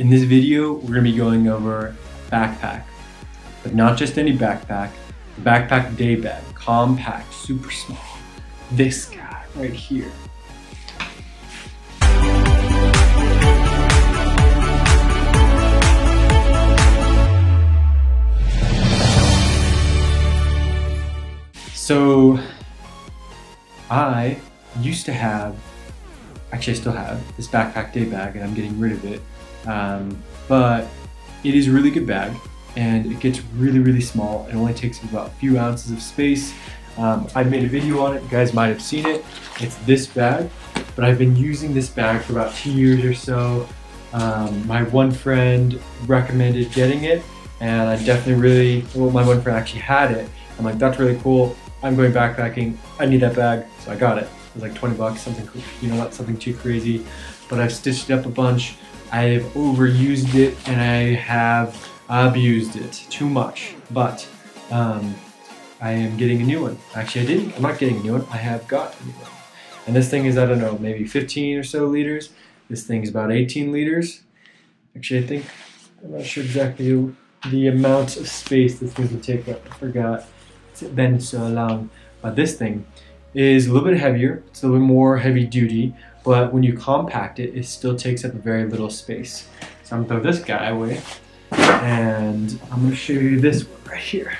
In this video, we're gonna be going over backpack, but not just any backpack, the backpack day bag, compact, super small. This guy right here. So, I used to have, actually I still have, this backpack day bag and I'm getting rid of it. Um, but it is a really good bag and it gets really, really small. It only takes about a few ounces of space. Um, I made a video on it, you guys might have seen it. It's this bag, but I've been using this bag for about two years or so. Um, my one friend recommended getting it and I definitely really, well my one friend actually had it. I'm like, that's really cool. I'm going backpacking. I need that bag, so I got it. Like 20 bucks, something, you know, not something too crazy. But I've stitched it up a bunch. I've overused it and I have abused it too much. But um, I am getting a new one. Actually, I didn't. I'm not getting a new one. I have got a new one. And this thing is, I don't know, maybe 15 or so liters. This thing's about 18 liters. Actually, I think, I'm not sure exactly the amount of space this thing can take up. I forgot It's been so long. But this thing is a little bit heavier, it's a little bit more heavy duty, but when you compact it, it still takes up very little space. So I'm gonna throw this guy away, and I'm gonna show you this one right here.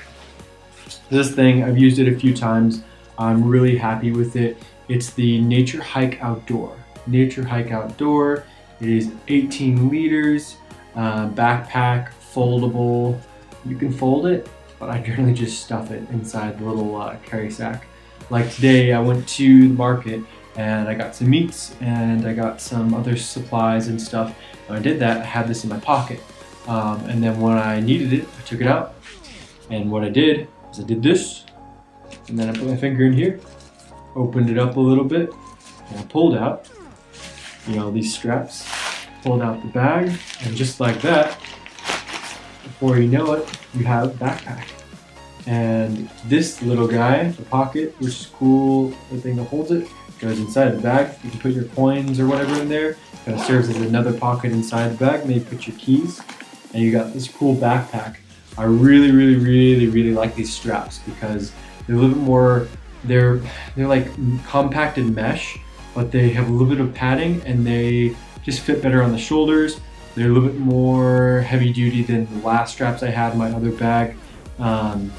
This thing, I've used it a few times. I'm really happy with it. It's the Naturehike Outdoor. Naturehike Outdoor. It is 18 liters, uh, backpack, foldable. You can fold it but I generally just stuff it inside the little uh, carry sack. Like today, I went to the market and I got some meats and I got some other supplies and stuff. When I did that, I had this in my pocket. Um, and then when I needed it, I took it out. And what I did is I did this, and then I put my finger in here, opened it up a little bit, and I pulled out, you know, these straps, pulled out the bag, and just like that, before you know it, you have backpack. And this little guy, the pocket, which is cool, the thing that holds it, goes inside the bag. You can put your coins or whatever in there. Kind of serves as another pocket inside the bag. Maybe put your keys. And you got this cool backpack. I really, really, really, really like these straps because they're a little bit more, they're, they're like compacted mesh, but they have a little bit of padding and they just fit better on the shoulders. They're a little bit more heavy duty than the last straps I had in my other bag. Um,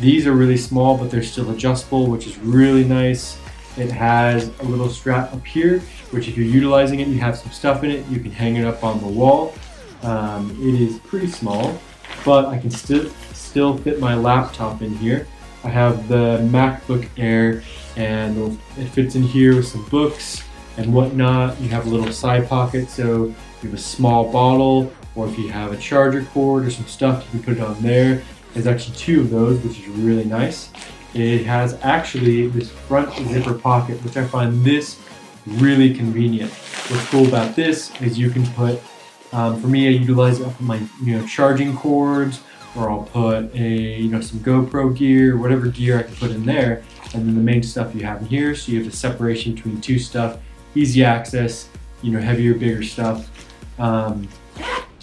these are really small, but they're still adjustable, which is really nice. It has a little strap up here, which if you're utilizing it, you have some stuff in it, you can hang it up on the wall. Um, it is pretty small, but I can still still fit my laptop in here. I have the MacBook Air and it fits in here with some books and whatnot. You have a little side pocket, so you have a small bottle, or if you have a charger cord or some stuff, you can put it on there. There's actually two of those, which is really nice. It has actually this front zipper pocket, which I find this really convenient. What's cool about this is you can put, um, for me, I utilize it for my you know charging cords, or I'll put a you know some GoPro gear, whatever gear I can put in there, and then the main stuff you have in here. So you have the separation between two stuff, easy access, you know heavier, bigger stuff. Um,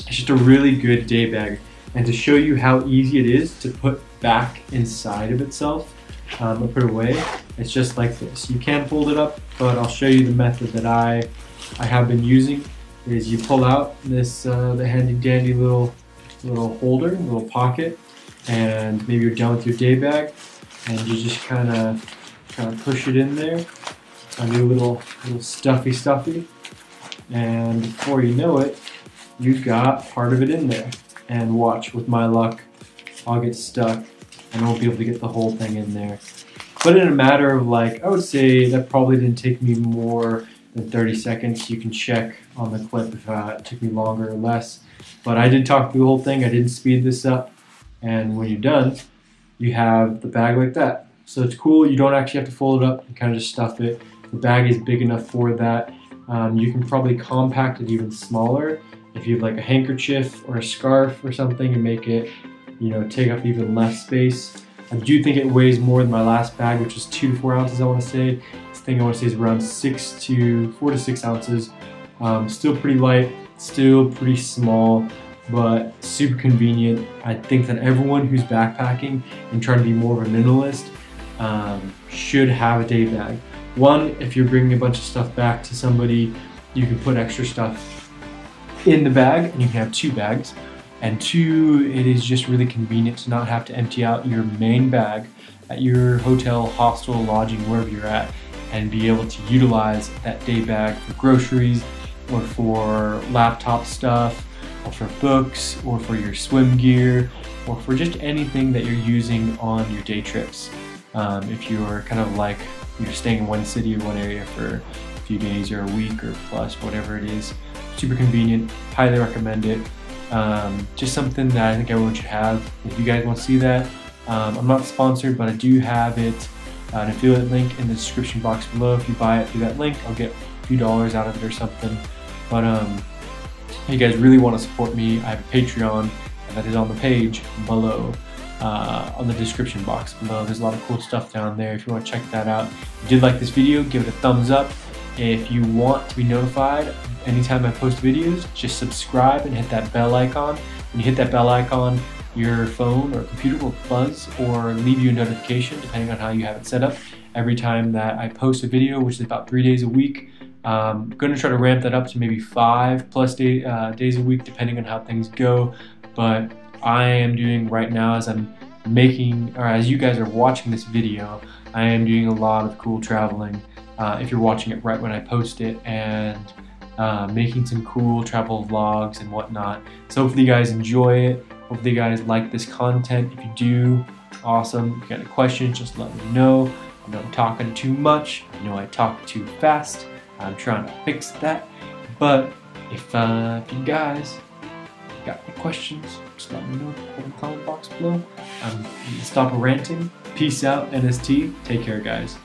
it's just a really good day bag. And to show you how easy it is to put back inside of itself um, or put away, it's just like this. You can fold it up, but I'll show you the method that I, I have been using is you pull out this uh, the handy dandy little little holder, little pocket, and maybe you're done with your day bag, and you just kind of kind of push it in there. A little little stuffy stuffy, and before you know it, you've got part of it in there. And watch, with my luck, I'll get stuck and I won't be able to get the whole thing in there. But in a matter of like, I would say that probably didn't take me more than 30 seconds. You can check on the clip if uh, it took me longer or less. But I did talk through the whole thing. I didn't speed this up. And when you're done, you have the bag like that. So it's cool. You don't actually have to fold it up. You kind of just stuff it. The bag is big enough for that. Um, you can probably compact it even smaller if you have like a handkerchief or a scarf or something and make it, you know, take up even less space. I do think it weighs more than my last bag, which is two to four ounces, I want to say. This thing I want to say is around six to four to six ounces. Um, still pretty light. still pretty small, but super convenient. I think that everyone who's backpacking and trying to be more of a minimalist um, should have a day bag. One, if you're bringing a bunch of stuff back to somebody, you can put extra stuff in the bag and you can have two bags. And two, it is just really convenient to not have to empty out your main bag at your hotel, hostel, lodging, wherever you're at, and be able to utilize that day bag for groceries or for laptop stuff or for books or for your swim gear or for just anything that you're using on your day trips. Um, if you're kind of like you're staying in one city or one area for a few days or a week or plus, whatever it is, super convenient, highly recommend it. Um, just something that I think everyone should have. If you guys want to see that, um, I'm not sponsored, but I do have it, uh, an affiliate link in the description box below. If you buy it through that link, I'll get a few dollars out of it or something. But um, if you guys really want to support me, I have a Patreon that is on the page below. Uh, on the description box below. There's a lot of cool stuff down there if you want to check that out. If you did like this video, give it a thumbs up. If you want to be notified anytime I post videos, just subscribe and hit that bell icon. When you hit that bell icon, your phone or computer will buzz or leave you a notification depending on how you have it set up every time that I post a video, which is about three days a week. I'm going to try to ramp that up to maybe five plus day, uh, days a week depending on how things go. But I am doing right now as I'm making, or as you guys are watching this video, I am doing a lot of cool traveling. Uh, if you're watching it right when I post it, and uh, making some cool travel vlogs and whatnot. So hopefully you guys enjoy it. Hopefully you guys like this content. If you do, awesome. If you got any questions, just let me know. I'm talking too much. I know I talk too fast. I'm trying to fix that. But if, uh, if you guys got any questions, just let me know in the comment box below. I'm gonna stop ranting. Peace out, NST. Take care, guys.